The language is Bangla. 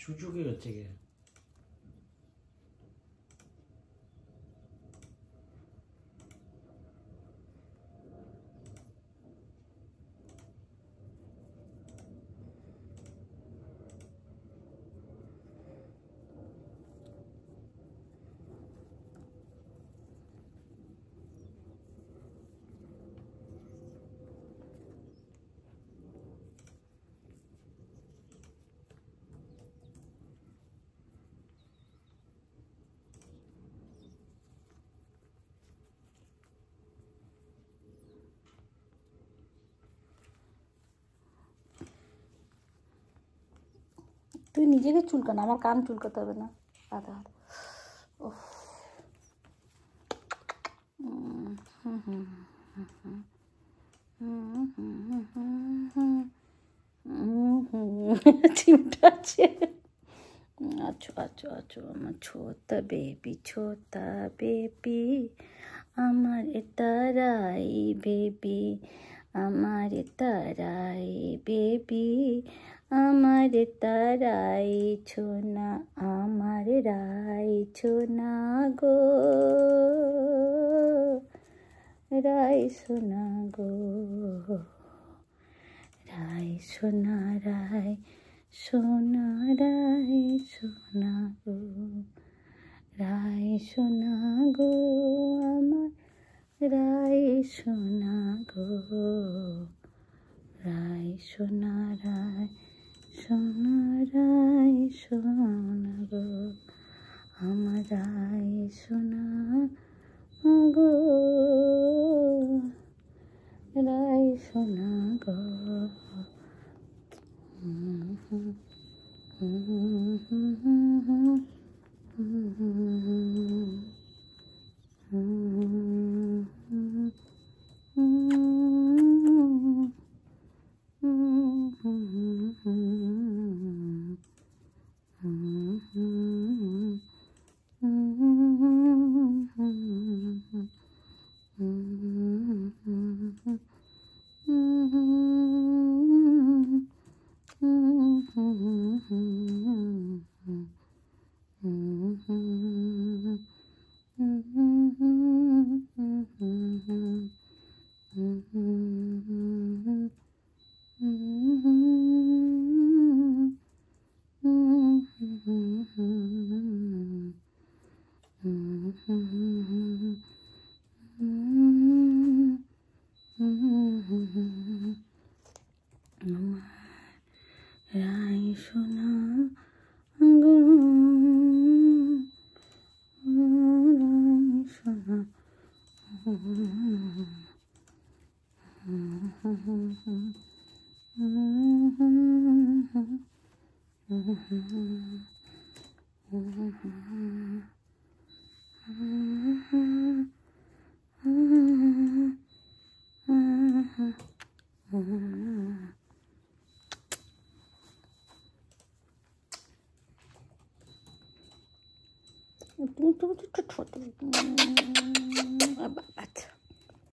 수족이 어떻게 해? তুই নিজেকে চুলকান, আমার কান চুলকাতে হবে না। আধা আধা ওহ চিমটা আছে। আছো আছো আছো, আমার ছোটা বেবি ছোটা বেবি আমার তারাই বেবি আমার তারাই বেবি, আমার তারাই ছোনা, আমার রাই ছোনা গো। রাই সোনা গো, রাই সোনা রাই সোনা রাই সোনা গো, রাই সোনা গো আমার রাই সোনা গো রাই সোনা রাই সোনা রাই সোনা গো আমার রাই সোনা গো রাই সোনা গো রাই Abang, abang, abang.